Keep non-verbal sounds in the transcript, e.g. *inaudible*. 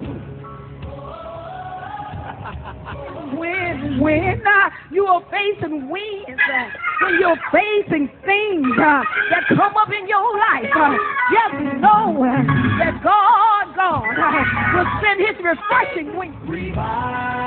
*laughs* when when uh, you are facing winds, uh, when you're facing things uh, that come up in your life, uh, just know uh, that God, God uh, will send His refreshing wind. Revive.